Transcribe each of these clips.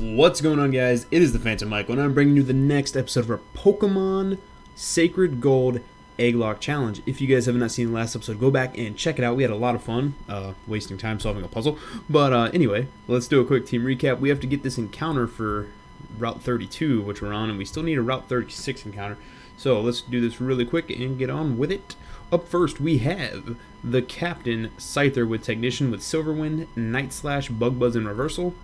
What's going on, guys? It is the Phantom Michael, and I'm bringing you the next episode of our Pokemon Sacred Gold Egglocke Challenge. If you guys have not seen the last episode, go back and check it out. We had a lot of fun, uh, wasting time solving a puzzle. But uh, anyway, let's do a quick team recap. We have to get this encounter for Route 32, which we're on, and we still need a Route 36 encounter. So let's do this really quick and get on with it. Up first, we have the Captain Scyther with Technician with Silverwind, Night Slash, Bug Buzz, and Reversal.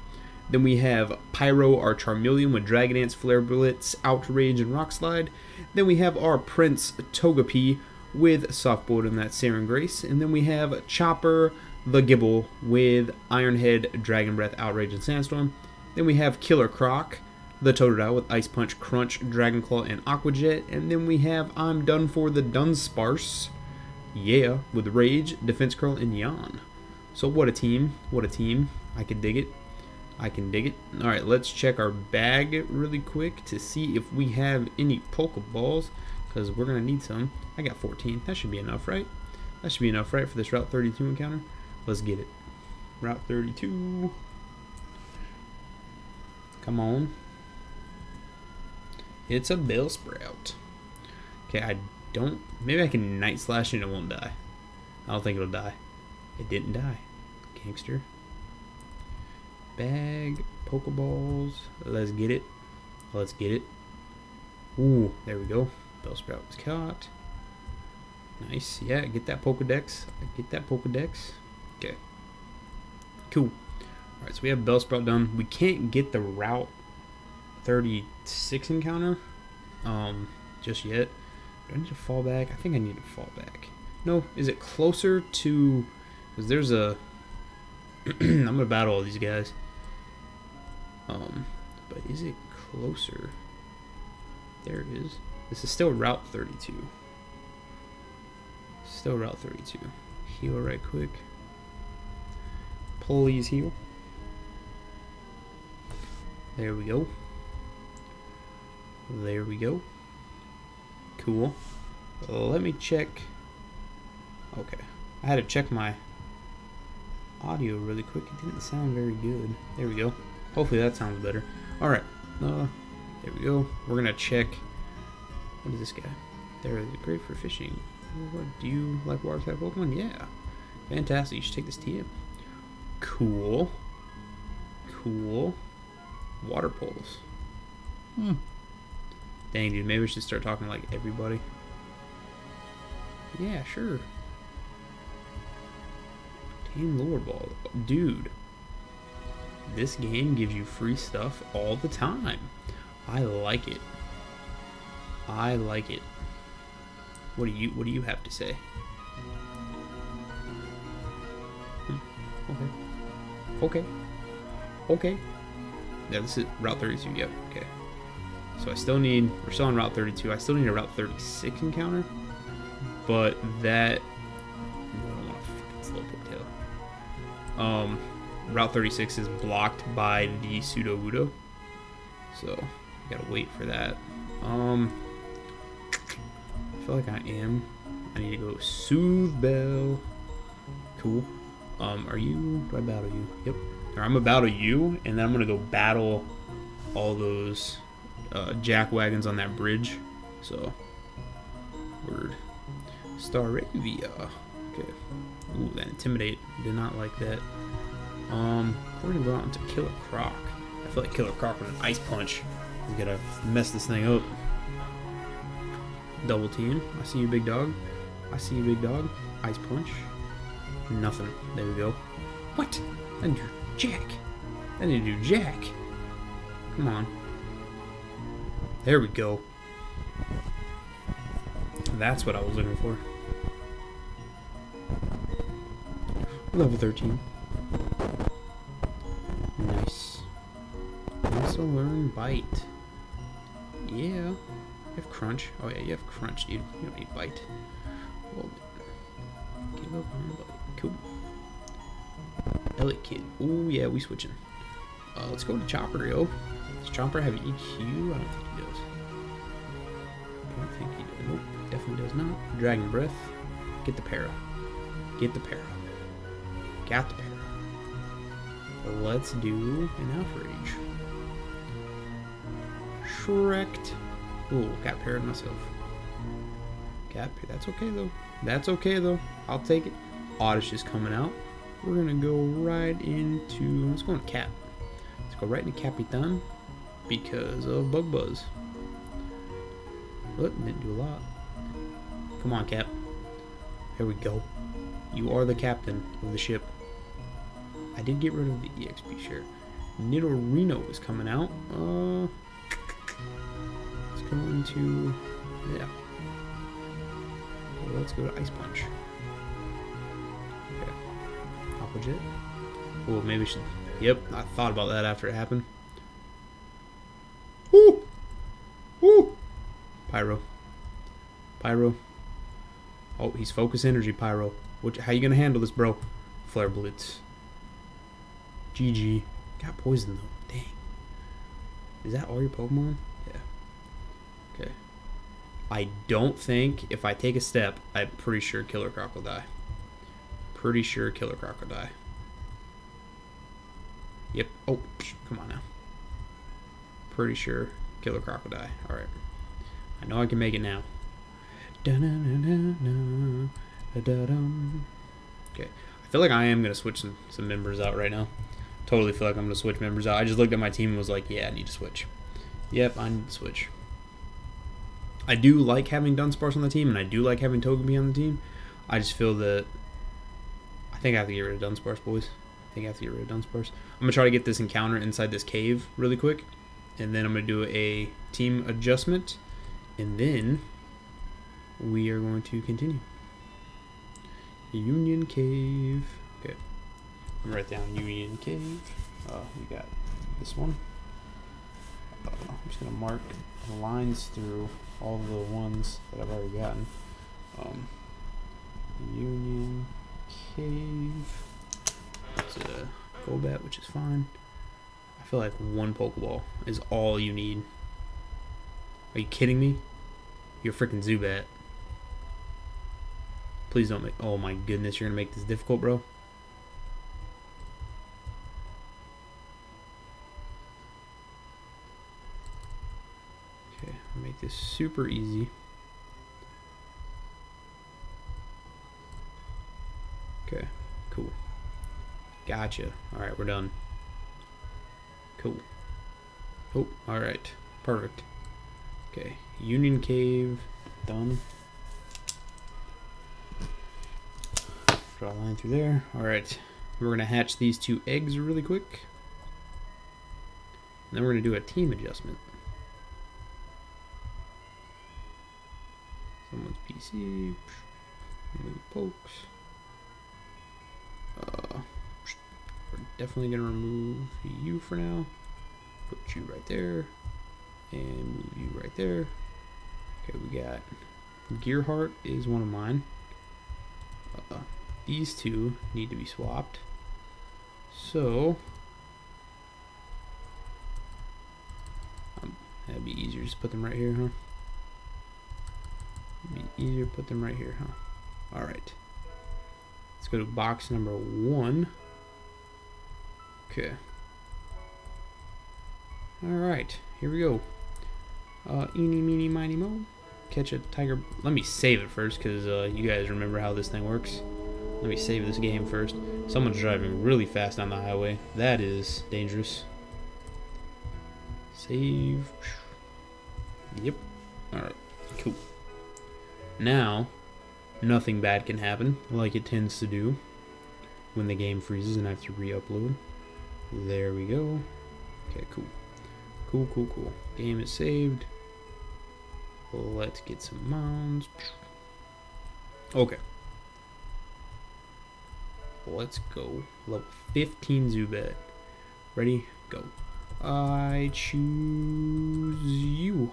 Then we have Pyro, our Charmeleon with Dragon Dance, Flare Blitz, Outrage, and Rock Slide. Then we have our Prince Togepi with Soft Bullet and that Serene Grace. And then we have Chopper, the Gible with Iron Head, Dragon Breath, Outrage, and Sandstorm. Then we have Killer Croc, the Totodile with Ice Punch, Crunch, Dragon Claw, and Aqua Jet. And then we have I'm Done for the Dunsparce, yeah, with Rage, Defense Curl, and Yawn. So what a team, what a team. I could dig it. I can dig it. Alright, let's check our bag really quick to see if we have any Pokeballs, because we're going to need some. I got 14. That should be enough, right? That should be enough, right, for this Route 32 encounter? Let's get it. Route 32. Come on. It's a Bellsprout. Okay, I don't... Maybe I can Night Slash and it won't die. I don't think it'll die. It didn't die. Gangster. Bag, Pokeballs. Let's get it. Let's get it. Ooh, there we go. Bellsprout was caught. Nice. Yeah, get that Pokedex. Get that Pokedex. Okay. Cool. Alright, so we have Bellsprout done. We can't get the Route 36 encounter um, just yet. Do I need to fall back? I think I need to fall back. No, is it closer to... Because there's a... I'm going to battle all these guys. Um, but is it closer? There it is. This is still Route 32. Still Route 32. Heal right quick. Please heal. There we go. There we go. Cool. Let me check. Okay. I had to check my audio really quick. It didn't sound very good. There we go. Hopefully that sounds better. Alright. Uh, there we go. We're to check. What is this guy? They're great for fishing. What, do you like water type Pokemon? Yeah. Fantastic. You should take this TM. Cool. Cool. Water pulse. Hmm. Dang, dude. Maybe we should start talking like everybody. Yeah, sure. Team Lure Ball. Dude this game gives you free stuff all the time. I like it. I like it. What do you What do you have to say? Hmm. Okay. Okay. Okay. Yeah, this is Route 32. Yep. Okay. So I still need. We're still on Route 32. I still need a Route 36 encounter, but that. I don't want to fucking slow Um. Route 36 is blocked by the Sudowoodo. So, gotta wait for that. Um, I feel like I am. I need to go Soothe Bell. Cool. Um, are you, do I battle you? Yep. Or I'm gonna battle you, and then I'm gonna go battle all those uh, jack wagons on that bridge. So, word. Staravia. Okay. Ooh, that Intimidate. Did not like that. Um, we're gonna go out into Killer Croc. I feel like Killer Croc with an Ice Punch is gonna mess this thing up. Double team. I see you, big dog. I see you, big dog. Ice Punch. Nothing. There we go. What? I need to do Jack. I need to do Jack. Come on. There we go. That's what I was looking for. Level 13. Also learn bite. Yeah. You have crunch. Oh yeah, you have crunch, dude. You don't need bite. Well, give up on bite. Cool. Elekid. Oh yeah, we switching. Uh, let's go to Chopper, yo. Does Chopper have EQ? I don't think he does. I don't think he does. Nope, definitely does not. Dragon Breath. Get the para. Get the para. Got the para. Let's do an outrage. Correct. Ooh, got paired myself. Got paired. That's okay though. That's okay though. I'll take it. Oddish is coming out. We're gonna go right into. Let's go into Cap. Let's go right into Capitan because of Bug Buzz. Look, didn't do a lot. Come on, Cap. Here we go. You are the captain of the ship. I did get rid of the EXP share. Nidorino is coming out. Uh, let's go into, yeah. Let's go to Ice Punch. Okay. Aqua Jet. Well, maybe we should. Yep, I thought about that after it happened. Woo! Woo! Pyro. Pyro. Oh, he's focus energy, Pyro. What, how you gonna handle this, bro? Flare Blitz. GG. Got poison though. Dang. Is that all your Pokemon? Yeah. Okay. I don't think if I take a step, I'm pretty sure Killer Croc will die. Pretty sure Killer Croc will die. Yep. Oh, come on now. Pretty sure Killer Croc will die. Alright. I know I can make it now. Okay. I feel like I am going to switch some, some members out right now. Totally feel like I'm going to switch members out. I just looked at my team and was like, yeah, I need to switch. Yep, I need to switch. I do like having Dunsparce on the team, and I do like having Togepi on the team. I just feel that I think I have to get rid of Dunsparce, boys. I think I have to get rid of Dunsparce. I'm going to try to get this encounter inside this cave really quick, and then I'm going to do a team adjustment, and then we are going to continue. Union Cave. Okay. I'm write down Union Cave. Uh, we got this one. Uh, I'm just going to mark the lines through all the ones that I've already gotten. Um, Union Cave. It's a Golbat, which is fine. I feel like one Pokeball is all you need. Are you kidding me? You're freaking Zubat. Please don't make. Oh my goodness, you're gonna make this difficult, bro. Okay, I'll make this super easy. Okay, cool. Gotcha. Alright, we're done. Cool. Oh, alright. Perfect. Okay, Union Cave, done. Draw a line through there. Alright, we're going to hatch these two eggs really quick. And then we're to do a team adjustment. PC. Pokes. Uh, we're definitely going to remove you for now. Put you right there. And move you right there. Okay, we got Gearheart is one of mine. Uh, these two need to be swapped. So, um, that'd be easier. Just put them right here, huh? Easier to put them right here, huh? All right. Let's go to box number one. Okay. All right, here we go. Uh, eeny, meeny, miny, mo. Catch a tiger. Let me save it first, because uh, you guys remember how this thing works. Let me save this game first. Someone's driving really fast on the highway. That is dangerous. Save. Yep. Alright. Now, nothing bad can happen, like it tends to do when the game freezes and I have to re-upload. There we go. Okay, cool. Cool, cool, cool. Game is saved. Let's get some mounds. Okay. Let's go. Level 15 Zubat. Ready? Go. I choose you.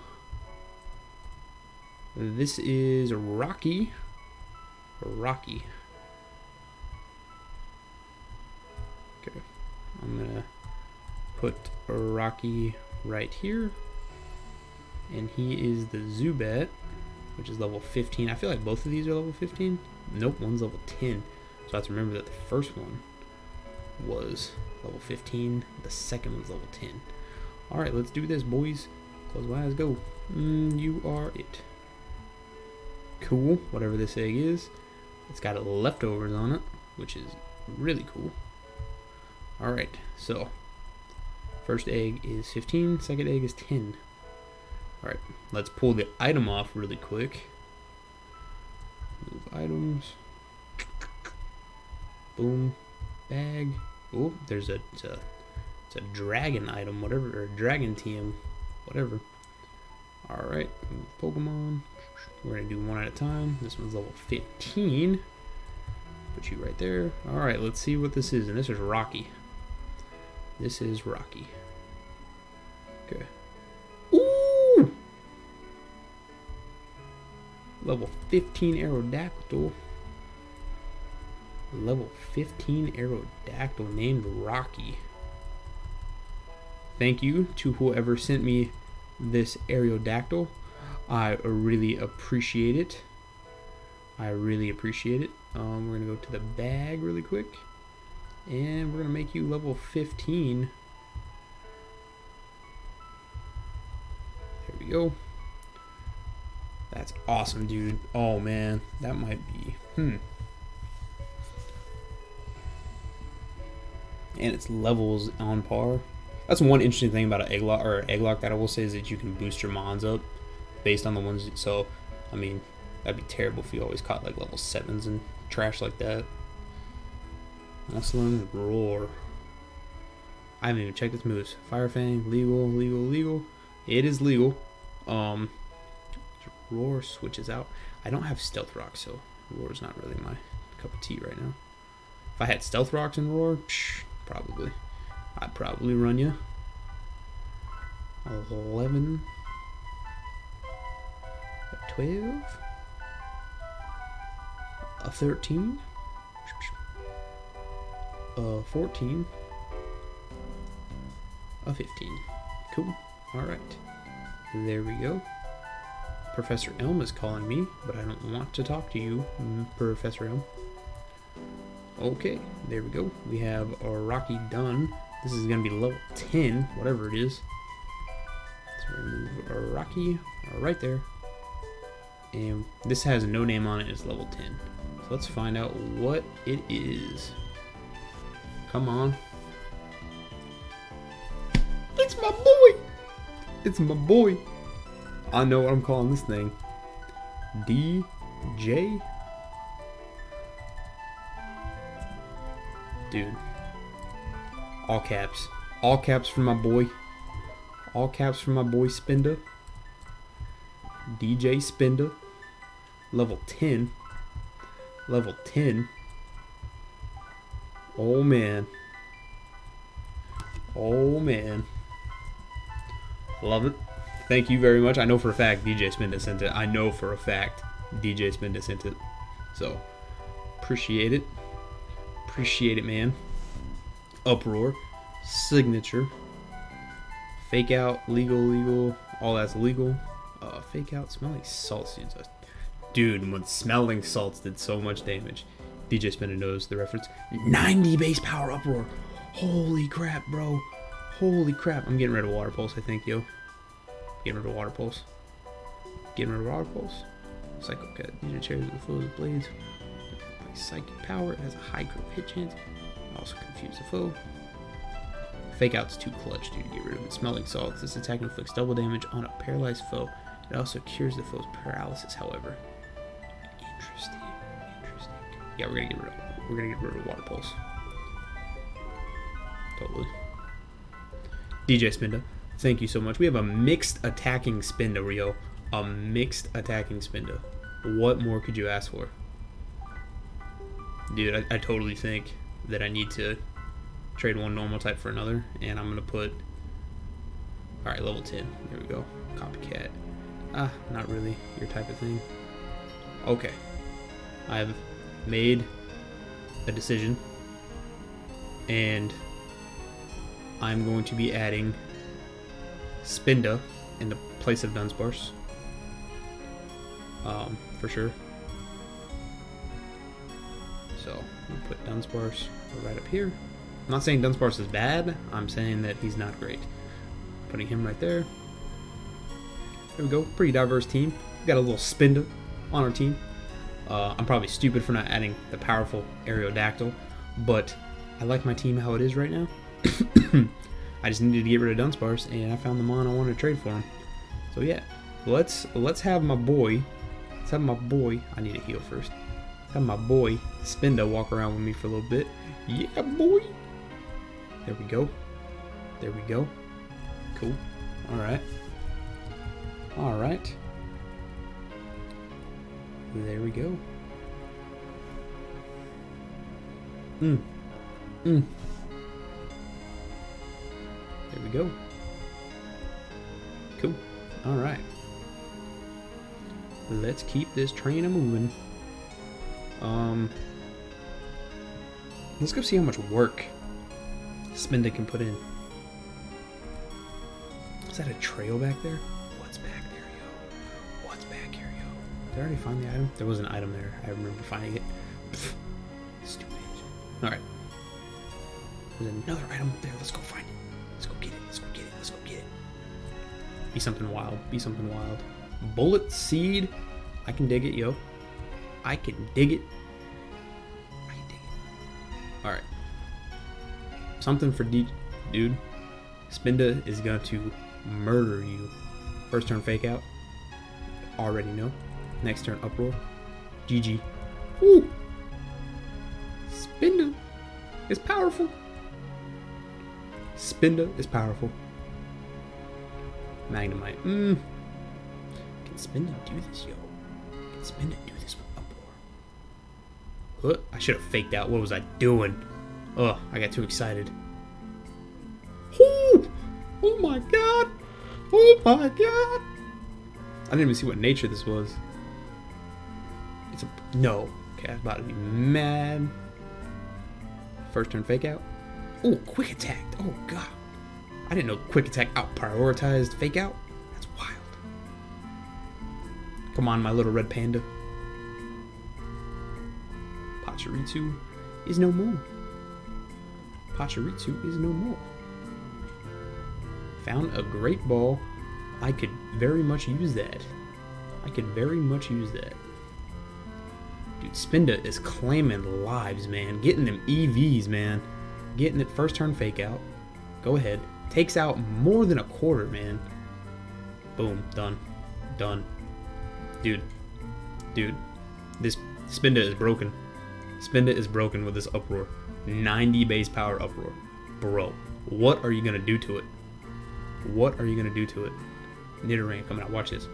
This is Rocky. Rocky. Okay. I'm gonna put Rocky right here. And he is the Zubat, which is level 15. I feel like both of these are level 15. Nope, one's level 10. So I have to remember that the first one was level 15, the second one's level 10. Alright, let's do this, boys. Close my eyes, go. Mm, you are it. Cool, whatever this egg is. It's got leftovers on it, which is really cool. Alright, so first egg is 15, second egg is 10. Alright, let's pull the item off really quick. Move items. Boom. Bag. Oh, there's a, it's a, it's a dragon item, whatever, or dragon TM, whatever. Alright, Pokemon. We're to do one at a time. This one's level 15. Put you right there. Alright, let's see what this is. And this is Rocky. This is Rocky. Okay. Ooh! Level 15 Aerodactyl. Level 15 Aerodactyl named Rocky. Thank you to whoever sent me this Aerodactyl. I really appreciate it. I really appreciate it. Um, we're going to go to the bag really quick. And we're going to make you level 15. There we go. That's awesome, dude. Oh, man. That might be... Hmm. And its levels on par. That's one interesting thing about an egg lock or egg lock that I will say is that you can boost your Mons up based on the ones. So, I mean, that'd be terrible if you always caught like level 7s and trash like that. Muslim Roar. I haven't even checked its moves. Fire Fang, legal, legal, legal. It is legal. Um, Roar switches out. I don't have Stealth Rock, so Roar's not really my cup of tea right now. If I had Stealth Rocks and Roar, psh, probably. I'd probably run you. 11. 12. A 13 a 14, a 15. Cool. Alright. There we go. Professor Elm is calling me, but I don't want to talk to you, mm, Professor Elm. Okay, there we go. We have a Rocky done. This is going to be level 10, whatever it is. So remove a Rocky right there. And this has no name on it, it's level 10. So let's find out what it is. Come on. It's my boy! It's my boy! I know what I'm calling this thing. DJ? Dude. All caps. All caps for my boy. All caps for my boy Spinda. DJ Spinda. Level 10. Level 10. Oh man. Oh man. Love it. Thank you very much. I know for a fact DJ Spinda sent it. I know for a fact DJ Spinda sent it. So, appreciate it. Appreciate it, man. Uproar. Signature. Fake out. Legal, legal. All that's legal. Uh, fake out. Smelling salts. Dude, when smelling salts did so much damage. DJ Spinda knows the reference. 90 base power uproar. Holy crap, bro. Holy crap. I'm getting rid of water pulse, I think, yo. Getting rid of water pulse. Getting rid of water pulse. Psycho cut. DJ chairs with foe's blades. Psychic power. It has a high crit hit chance. Also confuse the foe. Fake out's too clutch, dude, to get rid of it. Smelling salts. This attack inflicts double damage on a paralyzed foe. It also cures the foe's paralysis, however. Interesting. Interesting. Yeah, we're gonna get rid of we're gonna get rid of water pulse. Totally. DJ Spinda, thank you so much. We have a mixed attacking Spinda, Rio. A mixed attacking Spinda. What more could you ask for? Dude, I, I totally think that I need to trade one normal type for another, and I'm gonna put Alright, level 10. There we go. Copycat. Ah, not really your type of thing. Okay. I've made a decision. And I'm going to be adding Spinda in the place of Dunsparce um, for sure. So we'll put Dunsparce right up here. I'm not saying Dunsparce is bad. I'm saying that he's not great. Putting him right there. There we go. Pretty diverse team. We got a little Spinda on our team. Uh, I'm probably stupid for not adding the powerful Aerodactyl, but I like my team how it is right now. I just needed to get rid of Dunsparce, and I found the mon I wanted to trade for him. So yeah, let's let's have my boy. Let's have my boy. I need to heal first. Let's have my boy Spinda walk around with me for a little bit. Yeah, boy. There we go. There we go. Cool. All right. All right. There we go. Mm. Mm. There we go. Cool. All right. Let's keep this train a moving. Um. Let's go see how much work Spinda can put in. Is that a trail back there? Did I already find the item? There was an item there. I remember finding it. Stupid. Alright. There's another item up there. Let's go find it. Let's go get it. Let's go get it. Let's go get it. Be something wild. Be something wild. Bullet seed. I can dig it, yo. I can dig it. I can dig it. Alright. Something for D dude. Spinda is going to murder you. First turn fake out. Already know. Next turn uproar. GG. Woo! Spinda is powerful. Spinda is powerful. Magnemite. Mmm. Can Spinda do this, yo? Can Spinda do this with uproar? Huh, I should have faked out. What was I doing? Ugh, I got too excited. Ooh! Oh my god! Oh my god! I didn't even see what nature this was. It's a no. Okay, I was about to be mad. First turn fake out. Oh, quick attack. Oh god. I didn't know quick attack out prioritized fake out. That's wild. Come on, my little red panda. Pachirisu is no more. Pachirisu is no more. Found a great ball. I could very much use that. I could very much use that. Dude, Spinda is claiming lives, man. Getting them EVs, man. Getting it first turn fake out. Go ahead. Takes out more than a quarter, man. Boom. Done. Done. Dude. Dude. This Spinda is broken. Spinda is broken with this uproar. 90 base power uproar. Bro, what are you going to do to it? What are you going to do to it? Nidoran coming out. Watch this.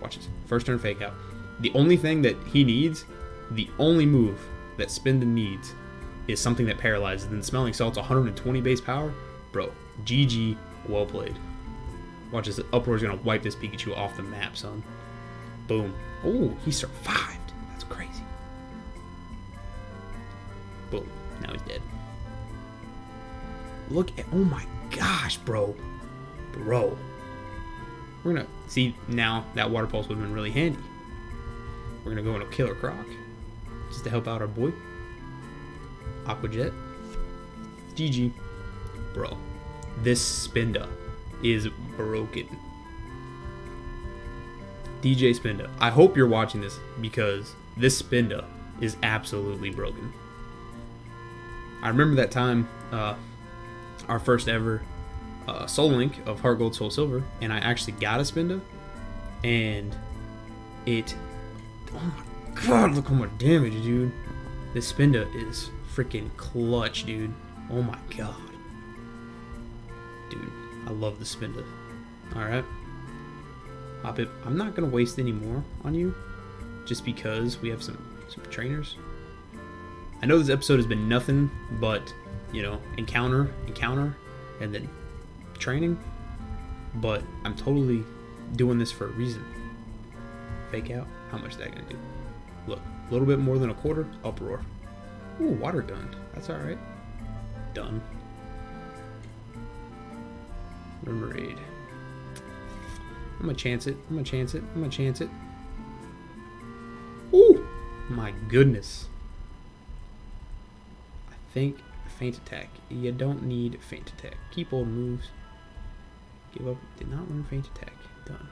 Watch this. First turn fake out. The only thing that he needs, the only move that Spinda needs, is something that paralyzes. Then Smelling Salt's 120 base power. Bro, GG, well played. Watch this. Uproar's going to wipe this Pikachu off the map, son. Boom. Oh, he survived. That's crazy. Boom. Now he's dead. Look at. Oh my gosh, bro. Bro. We're gonna see now that water pulse would have been really handy. We're gonna go into Killer Croc just to help out our boy. Aqua Jet. GG. Bro. This Spinda is broken. DJ Spinda. I hope you're watching this because this Spinda is absolutely broken. I remember that time, uh, our first ever uh, Soul Link of Heart Gold Soul Silver, and I actually got a Spinda, and it. Oh god! Look how much damage, dude. This Spinda is freaking clutch, dude. Oh my god, dude. I love the Spinda. All right. Hoppip, I'm not gonna waste any more on you, just because we have some some trainers. I know this episode has been nothing but, you know, encounter, encounter, and then training, but I'm totally doing this for a reason. Fake out, how much is that gonna do? Look, a little bit more than a quarter, uproar. Ooh, water gun, that's alright. Done. Remoraid. I'm gonna chance it, I'm gonna chance it, I'm gonna chance it. Ooh, my goodness. I think feint attack. You don't need feint attack. Keep old moves. Give up. Did not learn feint attack. Done.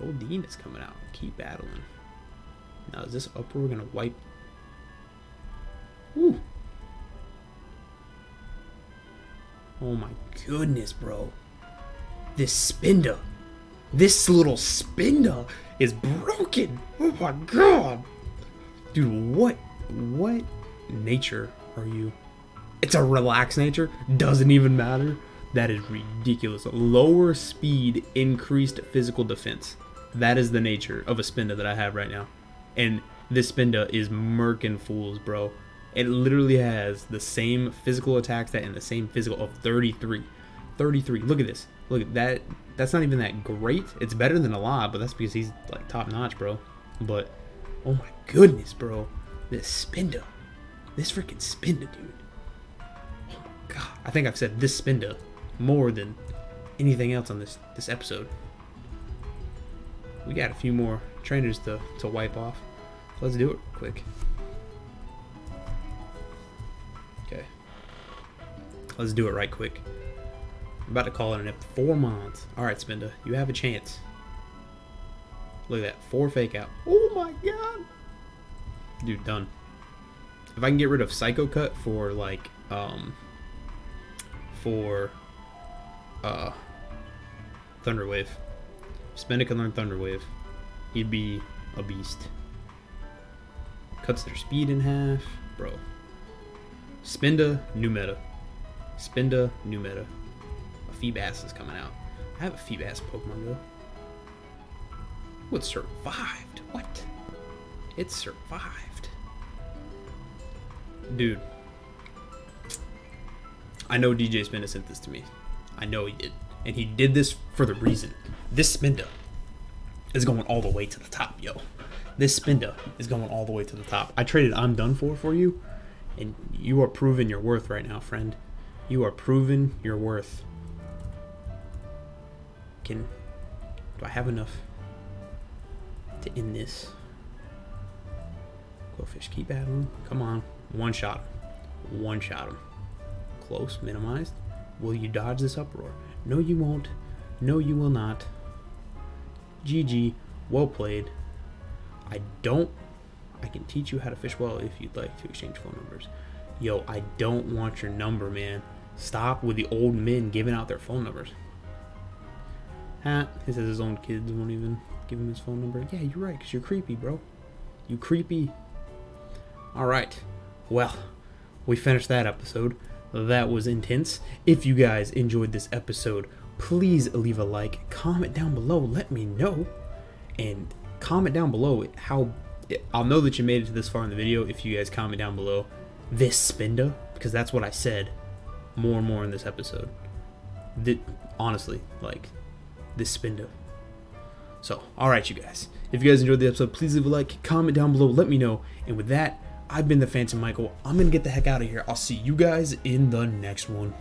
Goldeen is coming out. Keep battling. Now, is this up where we're going to wipe? Ooh. Oh my goodness, bro. This Spinda. This little Spinda is broken. Oh my god. Dude, what what nature are you? It's a relaxed nature. Doesn't even matter. That is ridiculous. Lower speed, increased physical defense. That is the nature of a Spinda that I have right now. And this Spinda is murking fools, bro. It literally has the same physical attack stat and the same physical of 33. 33. Look at this. Look at that. That's not even that great. It's better than a lot, but that's because he's like top notch, bro. But oh my goodness, bro. This Spinda. This freaking Spinda, dude. Oh god. I think I've said this Spinda more than anything else on this this episode. We got a few more trainers to, to wipe off. Let's do it quick. Okay. Let's do it right quick. I'm about to call it an ep. Four months. Alright, Spinda. You have a chance. Look at that. Four fake out. Oh my god. Dude, done. If I can get rid of Psycho Cut for like um for uh Thunderwave. Spinda can learn Thunderwave. He'd be a beast. Cuts their speed in half. Bro. Spinda, new meta. Spinda, new meta. A Feebas is coming out. I have a Feebas Pokemon though. What survived? What? It survived. Dude. I know DJ Spinda sent this to me. I know he did. And he did this for the reason. This Spinda is going all the way to the top, yo. This Spinda is going all the way to the top. I traded I'm done for for you, and you are proving your worth right now, friend. You are proving your worth. Can do I have enough to end this? Qwilfish, keep battling. Come on. One shot him. One shot him. Close, minimized. Will you dodge this uproar? No, you won't. No, you will not. GG. Well played. I don't. I can teach you how to fish well if you'd like to exchange phone numbers. Yo, I don't want your number, man. Stop with the old men giving out their phone numbers. Ha, he says his own kids won't even give him his phone number. Yeah, you're right, because you're creepy, bro. You creepy. Alright. Well, we finished that episode. That was intense. If you guys enjoyed this episode, please leave a like, comment down below, let me know, and comment down below how. I'll know that you made it to this far in the video if you guys comment down below this Spinda, because that's what I said more and more in this episode. Honestly, like, this Spinda. So, alright, you guys. If you guys enjoyed the episode, please leave a like, comment down below, let me know. And with that, I've been the Phantom Michael. I'm going to get the heck out of here. I'll see you guys in the next one.